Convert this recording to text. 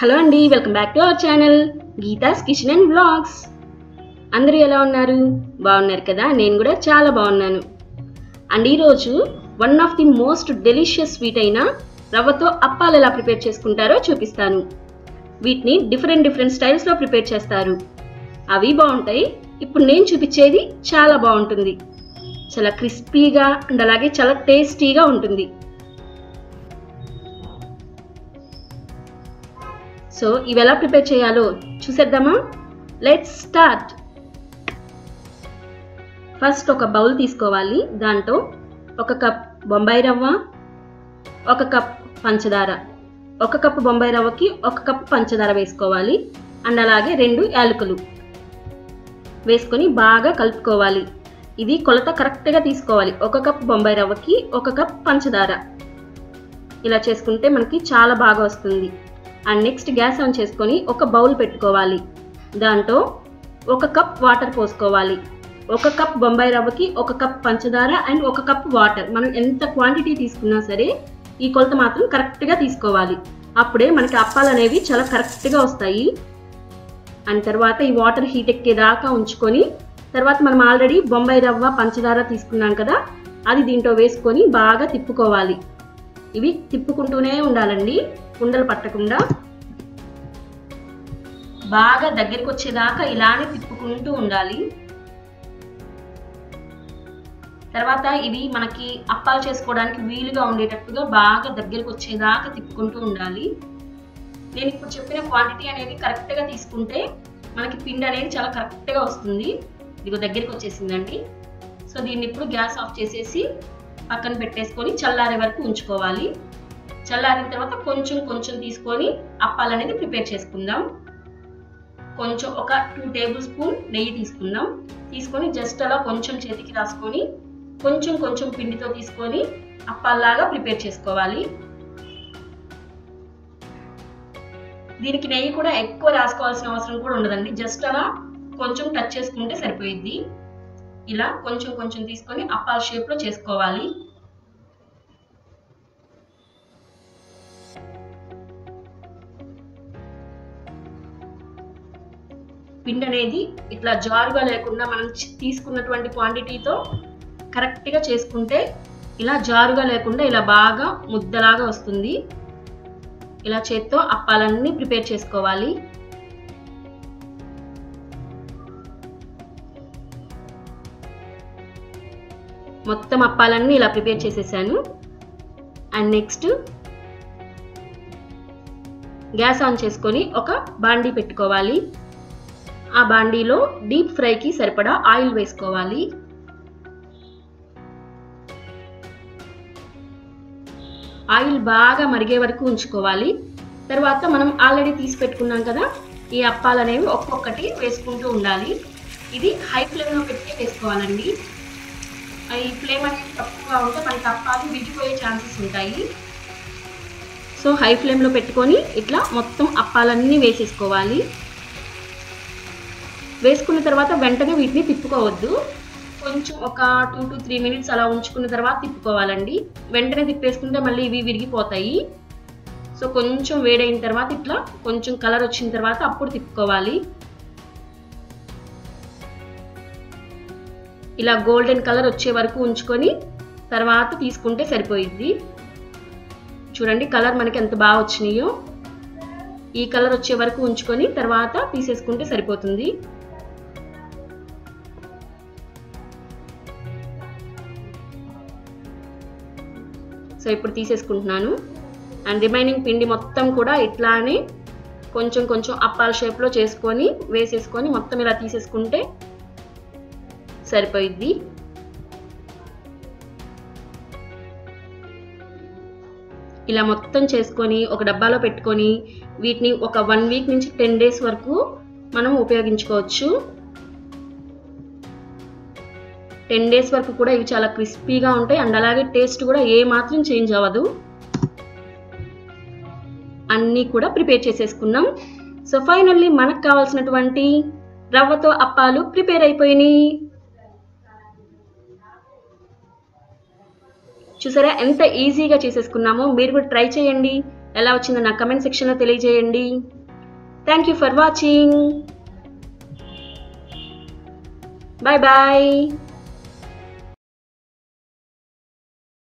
Hello అండి welcome back to our channel Geetha's kitchen and blogs అందరూ ఎలా ఉన్నారు? బాగున్నారు కదా? నేను కూడా చాలా బాగున్నాను. అండ్ ఈరోజు one of the most delicious sweet అయిన రవ్వతో అప్పాలు ఎలా ప్రిపేర్ చేసుకుంటారో చూపిస్తాను. వీటిని డిఫరెంట్ డిఫరెంట్ స్టైల్స్లో ప్రిపేర్ చేస్తారు. అవి బాగుంటాయి. ఇప్పుడు నేను చూపించేది చాలా బాగుంటుంది. చాలా క్రిస్పీగా అండ్ అలాగే చాలా టేస్టీగా ఉంటుంది. సో ఇవి ఎలా ప్రిపేర్ చేయాలో చూసేద్దామా? లెట్స్ స్టార్ట్ ఫస్ట్ ఒక బౌల్ తీసుకోవాలి. దాంట్లో ఒక కప్ బొంబాయి రవ్వ ఒక కప్ పంచదార. ఒక కప్పు బొంబాయి రవ్వకి ఒక కప్ పంచదార వేసుకోవాలి. అండ్ అలాగే రెండు యాలకులు వేసుకొని బాగా కలుపుకోవాలి. ఇది కొలత కరెక్ట్గా తీసుకోవాలి. ఒక కప్ బొంబాయి రవ్వకి ఒక కప్ పంచదార. ఇలా చేసుకుంటే మనకి చాలా బాగా వస్తుంది. అండ్ నెక్స్ట్ గ్యాస్ ఆన్ చేసుకొని ఒక బౌల్ పెట్టుకోవాలి. దాంట్లో ఒక కప్ వాటర్ పోసుకోవాలి. ఒక కప్ బొంబాయి రవ్వకి ఒక కప్ పంచదార అండ్ ఒక కప్ వాటర్. మనం ఎంత క్వాంటిటీ తీసుకున్నా సరే ఈ కొలత మాత్రం కరెక్ట్గా తీసుకోవాలి. అప్పుడే మనకి అప్పాలు అనేవి చాలా కరెక్ట్గా వస్తాయి. అండ్ తర్వాత ఈ వాటర్ హీట్ ఎక్కేదాకా ఉంచుకొని తర్వాత మనం ఆల్రెడీ బొంబాయి రవ్వ పంచదార తీసుకున్నాం కదా అది దీంట్లో వేసుకొని బాగా తిప్పుకోవాలి. ఇవి తిప్పుకుంటూనే ఉండాలండి. ఉండలు పట్టకుండా. బాగా దగ్గరికి వచ్చేదాకా ఇలానే తిప్పుకుంటూ ఉండాలి. తర్వాత ఇవి మనకి అప్పాలు చేసుకోవడానికి వీలుగా ఉండేటట్టుగా బాగా దగ్గరికి వచ్చేదాకా తిప్పుకుంటూ ఉండాలి. నేను ఇప్పుడు చెప్పిన క్వాంటిటీ అనేది కరెక్ట్గా తీసుకుంటే మనకి పిండి అనేది చాలా కరెక్ట్గా వస్తుంది. ఇదిగో దగ్గరికి వచ్చేసిందండి. సో దీన్ని ఇప్పుడు గ్యాస్ ఆఫ్ చేసేసి పక్కన పెట్టేసుకొని చల్లారే వరకు ఉంచుకోవాలి. చల్లారిన తర్వాత కొంచెం కొంచెం తీసుకొని అప్పాలు అనేది ప్రిపేర్ చేసుకుందాం. కొంచెం ఒక టూ టేబుల్ స్పూన్ నెయ్యి తీసుకుందాం. తీసుకొని జస్ట్ అలా కొంచెం చేతికి రాసుకొని కొంచెం కొంచెం పిండితో తీసుకొని అప్పాల్లాగా ప్రిపేర్ చేసుకోవాలి. దీనికి నెయ్యి కూడా ఎక్కువ రాసుకోవాల్సిన అవసరం కూడా ఉండదండి. జస్ట్ అలా కొంచెం టచ్ చేసుకుంటే సరిపోయిద్ది. ఇలా కొంచెం కొంచెం తీసుకొని అప్పాల షేప్లో చేసుకోవాలి. పిండి అనేది ఇట్లా జారుగా లేకుండా మనం తీసుకున్నటువంటి క్వాంటిటీతో కరెక్ట్గా చేసుకుంటే ఇలా జారుగా లేకుండా ఇలా బాగా ముద్దలాగా వస్తుంది. ఇలా చేత్తో అప్పాలన్నీ ప్రిపేర్ చేసుకోవాలి. మొత్తం అప్పాలన్నీ ఇలా ప్రిపేర్ చేసేసాను. అండ్ నెక్స్ట్ గ్యాస్ ఆన్ చేసుకొని ఒక బాండీ పెట్టుకోవాలి. ఆ బాండీలో డీప్ ఫ్రైకి సరిపడా ఆయిల్ వేసుకోవాలి. ఆయిల్ బాగా మరిగే వరకు ఉంచుకోవాలి. తర్వాత మనం ఆల్రెడీ తీసి పెట్టుకున్నాం కదా ఈ అప్పాలు అనేవి ఒక్కొక్కటి వేసుకుంటూ ఉండాలి. ఇది హై ఫ్లేమ్లో పెట్టి వేసుకోవాలండి. ఈ ఫ్లేమ్ అనేది తక్కువగా ఉంటే మనకి అప్పాలు విడిపోయే ఛాన్సెస్ ఉంటాయి. సో హై ఫ్లేమ్లో పెట్టుకొని ఇట్లా మొత్తం అప్పాలన్నీ వేసేసుకోవాలి. వేసుకున్న తర్వాత వెంటనే వీటిని తిప్పుకోవద్దు. కొంచెం ఒక టూ టు త్రీ మినిట్స్ అలా ఉంచుకున్న తర్వాత తిప్పుకోవాలండి. వెంటనే తిప్పేసుకుంటే మళ్ళీ ఇవి విరిగిపోతాయి. సో కొంచెం వేడైన తర్వాత ఇట్లా కొంచెం కలర్ వచ్చిన తర్వాత అప్పుడు తిప్పుకోవాలి. ఇలా గోల్డెన్ కలర్ వచ్చే వరకు ఉంచుకొని తర్వాత తీసుకుంటే సరిపోయిద్ది. చూడండి కలర్ మనకి ఎంత బాగా వచ్చినాయో. ఈ కలర్ వచ్చే వరకు ఉంచుకొని తర్వాత తీసేసుకుంటే సరిపోతుంది. సో ఇప్పుడు తీసేసుకుంటున్నాను. అండ్ రిమైనింగ్ పిండి మొత్తం కూడా ఇట్లానే కొంచెం కొంచెం అప్పాల షేప్లో చేసుకొని వేసేసుకొని మొత్తం ఇలా తీసేసుకుంటే సరిపోయిద్ది ఇలా మొత్తం చేసుకొని ఒక డబ్బాలో పెట్టుకొని వీటిని ఒక వన్ వీక్ నుంచి టెన్ డేస్ వరకు మనం ఉపయోగించుకోవచ్చు. టెన్ డేస్ వరకు కూడా ఇవి చాలా క్రిస్పీగా ఉంటాయి అండ్ అలాగే టేస్ట్ కూడా ఏ మాత్రం చేంజ్ అవ్వదు. అన్నీ కూడా ప్రిపేర్ చేసేసుకున్నాం. సో ఫైనల్లీ మనకు కావాల్సినటువంటి రవ్వతో అప్పాలు ప్రిపేర్ అయిపోయినాయి. చూసారా? ఎంత ఈజీగా చేసేసుకున్నామో. మీరు కూడా ట్రై చేయండి. ఎలా వచ్చిందో నా కమెంట్ సెక్షన్లో తెలియజేయండి. Thank you for watching bye bye